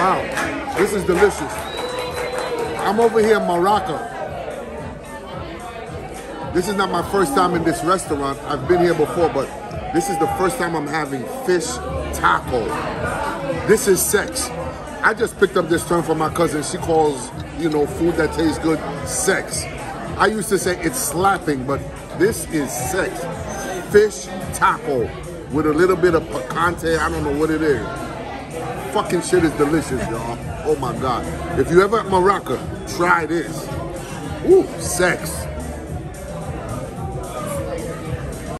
Wow, this is delicious. I'm over here in Maraca. This is not my first time in this restaurant. I've been here before, but this is the first time I'm having fish taco. This is sex. I just picked up this term from my cousin. She calls, you know, food that tastes good, sex. I used to say it's slapping, but this is sex. Fish taco with a little bit of picante. I don't know what it is. Fucking shit is delicious, y'all. Oh my God. If you ever at Maraca, try this. Ooh, sex.